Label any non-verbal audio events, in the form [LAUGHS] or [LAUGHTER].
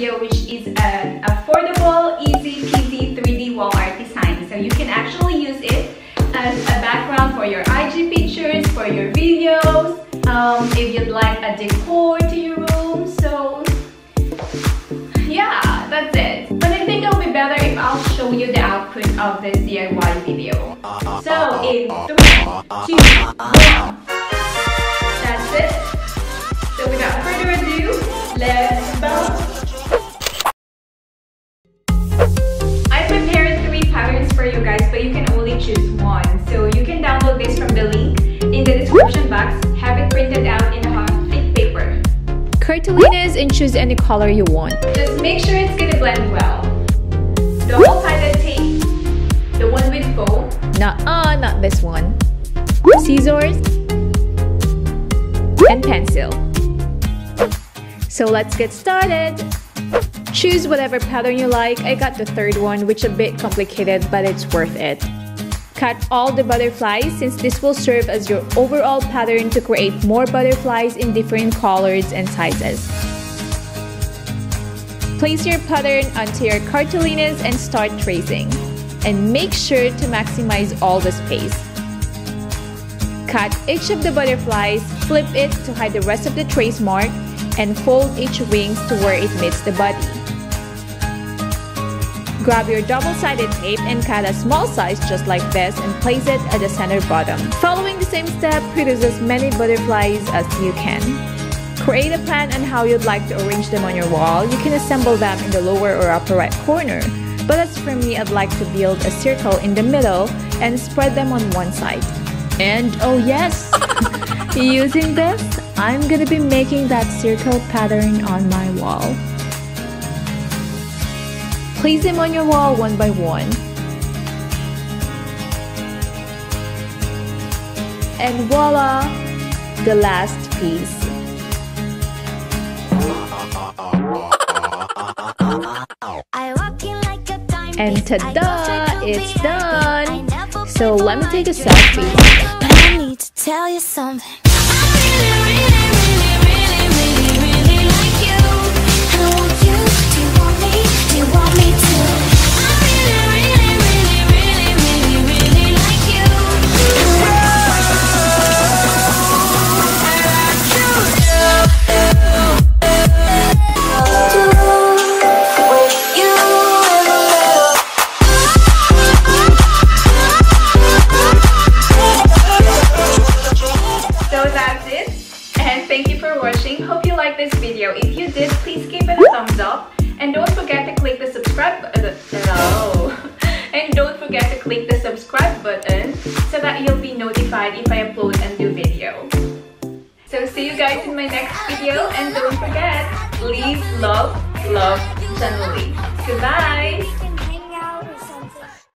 video which is an affordable, easy peasy 3D wall art design. So you can actually use it as a background for your IG pictures, for your videos, um, if you'd like a decor to your room. So yeah, that's it. But I think it'll be better if I'll show you the output of this DIY video. So in 3, 2, 1. That's it. So without further ado, let's bounce. Choose one. So you can download this from the link in the description box. Have it printed out in a thick paper. Cartolina's and choose any color you want. Just make sure it's gonna blend well. Double-sided tape, the one with foam. Nuh-uh, not this one. Scissors and pencil. So let's get started. Choose whatever pattern you like. I got the third one, which a bit complicated, but it's worth it. Cut all the butterflies since this will serve as your overall pattern to create more butterflies in different colors and sizes. Place your pattern onto your cartolinas and start tracing. And make sure to maximize all the space. Cut each of the butterflies, flip it to hide the rest of the trace mark, and fold each wings to where it meets the body. Grab your double-sided tape and cut a small size just like this and place it at the center bottom. Following the same step, produce as many butterflies as you can. Create a plan on how you'd like to arrange them on your wall. You can assemble them in the lower or upper right corner. But as for me, I'd like to build a circle in the middle and spread them on one side. And oh yes, [LAUGHS] using this, I'm gonna be making that circle pattern on my wall. Place them on your wall one by one. And voila, the last piece. And ta-da! It's done! So let me take a selfie. But that's it. And thank you for watching. Hope you really this video. If you did, please give it a thumbs up. And don't forget to click the subscribe button. Oh. Uh, [LAUGHS] and don't forget to click the subscribe button so that you'll be notified if I upload a new video. So see you guys in my next video and don't forget, leave love, love Genwinly. Goodbye!